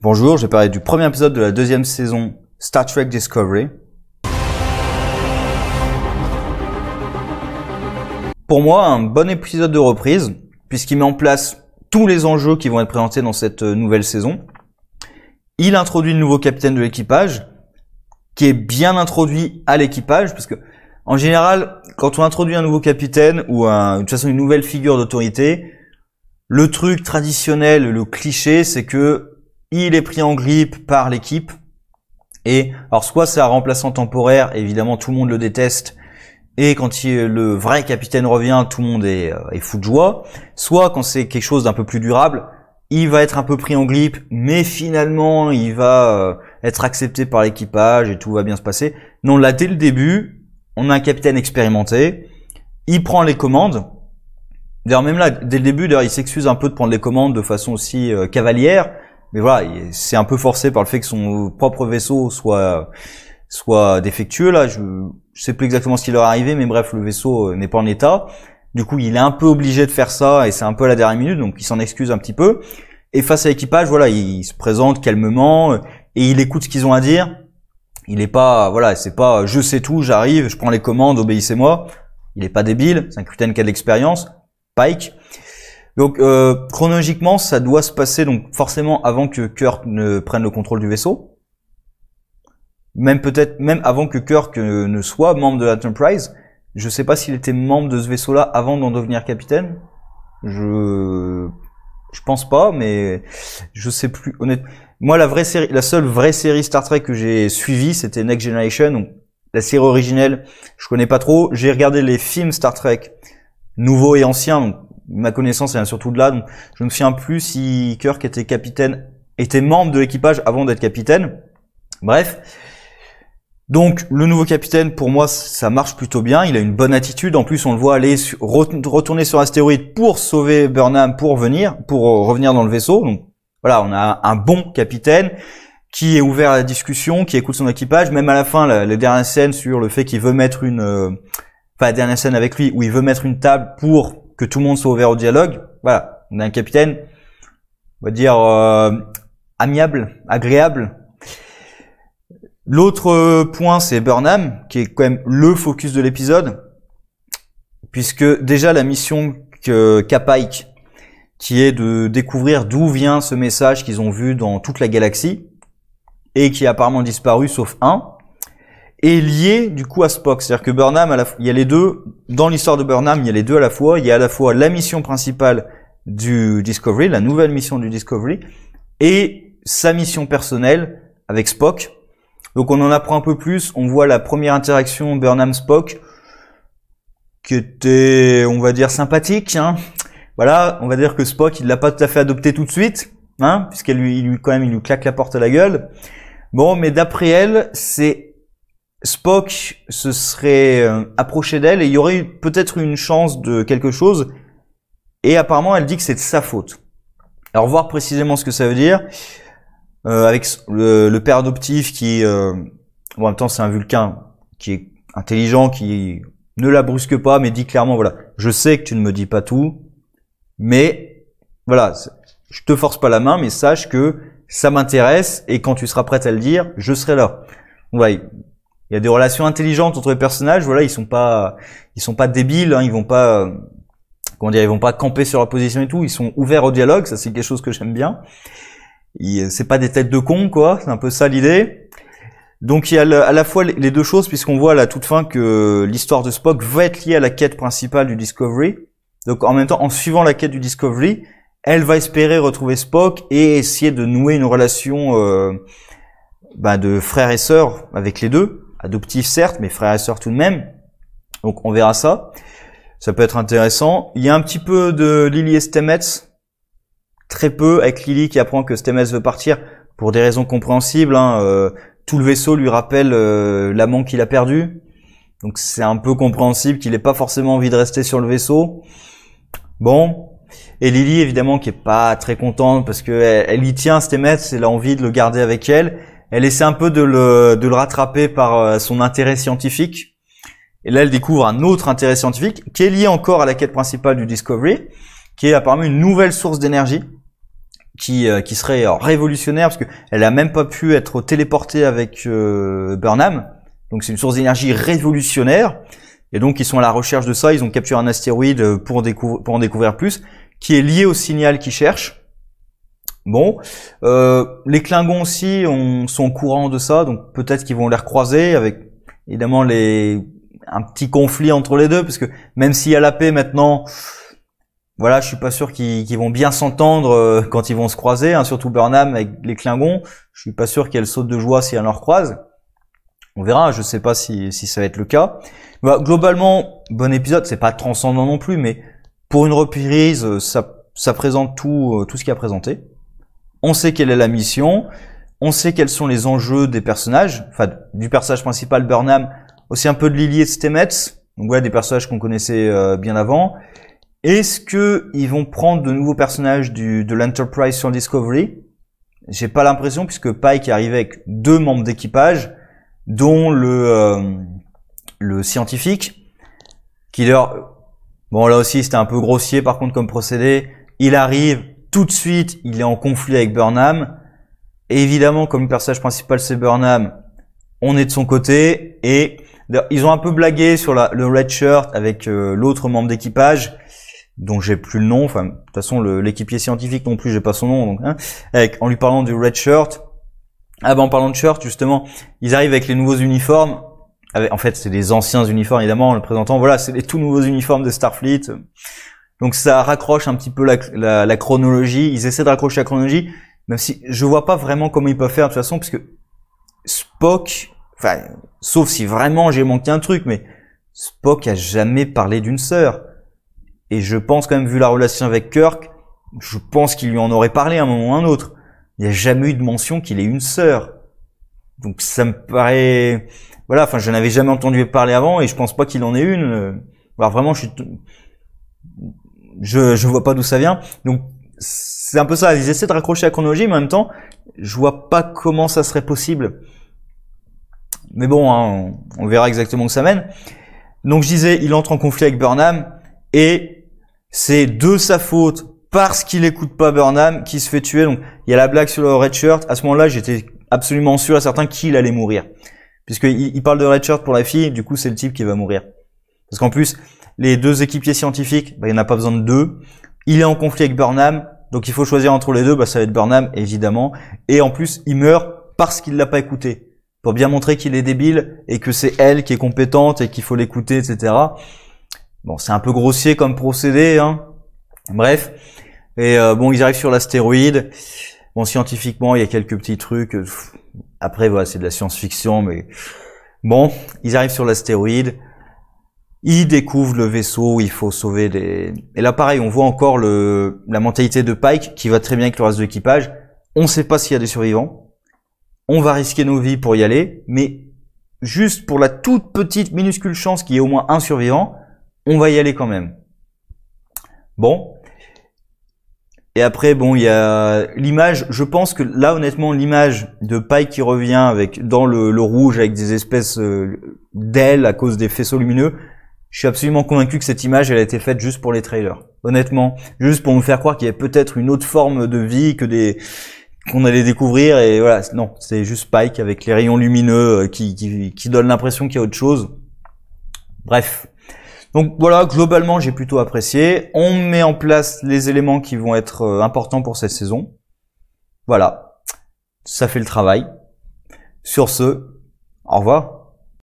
Bonjour, je vais parler du premier épisode de la deuxième saison Star Trek Discovery. Pour moi, un bon épisode de reprise, puisqu'il met en place tous les enjeux qui vont être présentés dans cette euh, nouvelle saison. Il introduit le nouveau capitaine de l'équipage, qui est bien introduit à l'équipage, parce en général, quand on introduit un nouveau capitaine ou de une nouvelle figure d'autorité, le truc traditionnel, le cliché, c'est que il est pris en grippe par l'équipe. Et alors soit c'est un remplaçant temporaire, évidemment tout le monde le déteste. Et quand il, le vrai capitaine revient, tout le monde est, euh, est fou de joie. Soit quand c'est quelque chose d'un peu plus durable, il va être un peu pris en grippe, mais finalement il va euh, être accepté par l'équipage et tout va bien se passer. Non, là dès le début, on a un capitaine expérimenté, il prend les commandes. D'ailleurs même là, dès le début, d'ailleurs il s'excuse un peu de prendre les commandes de façon aussi euh, cavalière, mais voilà, c'est un peu forcé par le fait que son propre vaisseau soit soit défectueux. Là, je, je sais plus exactement ce qui leur est arrivé, mais bref, le vaisseau euh, n'est pas en état. Du coup, il est un peu obligé de faire ça et c'est un peu à la dernière minute, donc il s'en excuse un petit peu. Et face à l'équipage, voilà, il se présente calmement euh, et il écoute ce qu'ils ont à dire. Il est pas, voilà, c'est pas je sais tout, j'arrive, je prends les commandes, obéissez-moi. Il est pas débile, c'est un capitaine qui a de l'expérience. Pike. Donc euh, chronologiquement, ça doit se passer donc forcément avant que Kirk ne prenne le contrôle du vaisseau. Même peut-être même avant que Kirk euh, ne soit membre de l'Enterprise. Je sais pas s'il était membre de ce vaisseau-là avant d'en devenir capitaine. Je je pense pas, mais je sais plus honnêtement. Moi, la seule vraie série Star Trek que j'ai suivie, c'était Next Generation. Donc, la série originelle, je connais pas trop. J'ai regardé les films Star Trek, nouveaux et anciens. Ma connaissance vient surtout de là. Donc, je me souviens plus si Kirk était capitaine, était membre de l'équipage avant d'être capitaine. Bref. Donc le nouveau capitaine, pour moi, ça marche plutôt bien. Il a une bonne attitude. En plus, on le voit aller retourner sur l'astéroïde pour sauver Burnham, pour venir, pour revenir dans le vaisseau. Donc voilà, on a un bon capitaine qui est ouvert à la discussion, qui écoute son équipage. Même à la fin, la, les dernières scènes sur le fait qu'il veut mettre une, euh, enfin la dernière scène avec lui où il veut mettre une table pour que tout le monde soit ouvert au dialogue. Voilà, on a un capitaine, on va dire euh, amiable, agréable, L'autre euh, point, c'est Burnham, qui est quand même le focus de l'épisode, puisque déjà la mission qu'a Pike, qui est de découvrir d'où vient ce message qu'ils ont vu dans toute la galaxie, et qui a apparemment disparu sauf un, est lié du coup à Spock. C'est-à-dire que Burnham, il y a les deux, dans l'histoire de Burnham, il y a les deux à la fois. Il y a à la fois la mission principale du Discovery, la nouvelle mission du Discovery, et sa mission personnelle avec Spock, donc on en apprend un peu plus, on voit la première interaction Burnham-Spock, qui était, on va dire, sympathique. Hein. Voilà, on va dire que Spock, il l'a pas tout à fait adopté tout de suite, hein, puisqu'elle lui, lui, quand même, il lui claque la porte à la gueule. Bon, mais d'après elle, c'est Spock se serait euh, approché d'elle et il y aurait peut-être une chance de quelque chose. Et apparemment, elle dit que c'est de sa faute. Alors, voir précisément ce que ça veut dire. Euh, avec le, père adoptif qui, euh, en même temps c'est un vulcain qui est intelligent, qui ne la brusque pas, mais dit clairement voilà, je sais que tu ne me dis pas tout, mais voilà, je te force pas la main, mais sache que ça m'intéresse et quand tu seras prête à le dire, je serai là. Ouais, il y a des relations intelligentes entre les personnages. Voilà, ils sont pas, ils sont pas débiles. Hein, ils vont pas, comment dire, ils vont pas camper sur leur position et tout. Ils sont ouverts au dialogue. Ça, c'est quelque chose que j'aime bien c'est pas des têtes de con, quoi. C'est un peu ça l'idée. Donc il y a à la fois les deux choses, puisqu'on voit à la toute fin que l'histoire de Spock va être liée à la quête principale du Discovery. Donc en même temps, en suivant la quête du Discovery, elle va espérer retrouver Spock et essayer de nouer une relation euh, bah, de frère et sœur avec les deux, adoptif certes, mais frère et sœur tout de même. Donc on verra ça. Ça peut être intéressant. Il y a un petit peu de Lily Stamets très peu avec Lily qui apprend que Stamets veut partir pour des raisons compréhensibles. Hein, euh, tout le vaisseau lui rappelle euh, l'amant qu'il a perdu. Donc c'est un peu compréhensible qu'il n'ait pas forcément envie de rester sur le vaisseau. Bon. Et Lily, évidemment, qui est pas très contente parce que elle, y tient Stamets, elle a envie de le garder avec elle. Elle essaie un peu de le, rattraper par euh, son intérêt scientifique. Et là, elle découvre un autre intérêt scientifique qui est lié encore à la quête principale du Discovery, qui est apparemment une nouvelle source d'énergie qui, qui serait révolutionnaire parce qu'elle a même pas pu être téléportée avec Burnham. Donc c'est une source d'énergie révolutionnaire. Et donc ils sont à la recherche de ça. Ils ont capturé un astéroïde pour en découvrir plus, qui est lié au signal qu'ils cherchent. Bon, euh, les Klingons aussi sont au courant de ça, donc peut-être qu'ils vont les recroiser avec évidemment un petit conflit entre les deux, parce que même s'il y a la paix maintenant, voilà, je suis pas sûr qu'ils vont bien s'entendre euh, quand ils vont se croiser, hein, surtout Burnham avec les Klingons. Je suis pas sûr qu'elle saute de joie si elle leur croise. On verra, je sais pas si, ça va être le cas. Bah, globalement, bon épisode, c'est pas transcendant non plus, mais pour une reprise, ça, ça présente tout, euh, tout ce qu'il a présenté on sait quelle est la mission, on sait quels sont les enjeux des personnages, enfin du personnage principal Burnham, aussi un peu de Lily et Stamets, donc voilà des personnages qu'on connaissait euh, bien avant. Est-ce que ils vont prendre de nouveaux personnages du, de l'Enterprise sur Discovery? J'ai pas l'impression puisque Pike est arrivé avec deux membres d'équipage, dont le euh, le scientifique, qui leur bon là aussi c'était un peu grossier par contre comme procédé. Il arrive, tout de suite, il est en conflit avec Burnham. Et évidemment, comme le personnage principal c'est Burnham, on est de son côté. Et ils ont un peu blagué sur le red shirt avec euh, l'autre membre d'équipage, dont j'ai plus le nom. Enfin, de toute façon, l'équipier scientifique non plus, j'ai pas son nom. Hein, en lui parlant du red shirt. Ah ben, en parlant de shirt, justement, ils arrivent avec les nouveaux uniformes. en fait, c'est des anciens uniformes, évidemment, en le présentant. Voilà, c'est les tout nouveaux uniformes de Starfleet. Donc ça raccroche un petit peu la, chronologie. Ils essaient de raccrocher la chronologie, même si je vois pas vraiment comment ils peuvent faire de toute façon, parce que Spock, enfin, sauf si vraiment j'ai manqué un truc, mais Spock a jamais parlé d'une sœur. Et je pense quand même, vu la relation avec Kirk, je pense qu'il lui en aurait parlé à un moment ou un autre. Il n'y a jamais eu de mention qu'il ait une sœur. Donc ça me paraît, voilà, enfin, je n'avais jamais entendu parler avant et je pense pas qu'il en ait une. Alors vraiment, je suis je je vois pas d'où ça vient. Donc c'est un peu ça. Ils essaient de raccrocher la chronologie, mais en même temps, je vois pas comment ça serait possible. Mais bon, hein, on, verra exactement où ça mène. Donc je disais, il entre en conflit avec Burnham et c'est de sa faute parce qu'il écoute pas Burnham qui se fait tuer. Donc il y a la blague sur le red shirt. À ce moment-là, j'étais absolument sûr et certain qu'il allait mourir. Puisqu'il il parle de red shirt pour la fille, du coup c'est le type qui va mourir. Parce qu'en plus, les deux équipiers scientifiques, bah, il n'y en a pas besoin de deux. Il est en conflit avec Burnham, donc il faut choisir entre les deux, bah, ça va être Burnham, évidemment. Et en plus, il meurt parce qu'il l'a pas écouté. Pour bien montrer qu'il est débile et que c'est elle qui est compétente et qu'il faut l'écouter, etc. Bon, c'est un peu grossier comme procédé, hein. Bref. Et euh, bon, ils arrivent sur l'astéroïde. Bon, scientifiquement, il y a quelques petits trucs. Après, voilà, c'est de la science-fiction, mais bon, ils arrivent sur l'astéroïde. Il découvre le vaisseau où il faut sauver des... Et là, pareil, on voit encore le... la mentalité de Pike qui va très bien avec le reste de l'équipage. On ne sait pas s'il y a des survivants. On va risquer nos vies pour y aller, mais juste pour la toute petite minuscule chance qu'il y ait au moins un survivant, on va y aller quand même. Bon. Et après, bon, il y a l'image. Je pense que là, honnêtement, l'image de Pike qui revient avec dans le, le rouge avec des espèces euh, d'ailes à cause des faisceaux lumineux, je suis absolument convaincu que cette image, elle a été faite juste pour les trailers. Honnêtement, juste pour nous faire croire qu'il y avait peut-être une autre forme de vie que des qu'on allait découvrir et voilà. Non, c'est juste Pike avec les rayons lumineux euh, qui qui, qui donnent l'impression qu'il y a autre chose. Bref. Donc voilà, globalement, j'ai plutôt apprécié. On met en place les éléments qui vont être euh, importants pour cette saison. Voilà. Ça fait le travail. Sur ce, au revoir.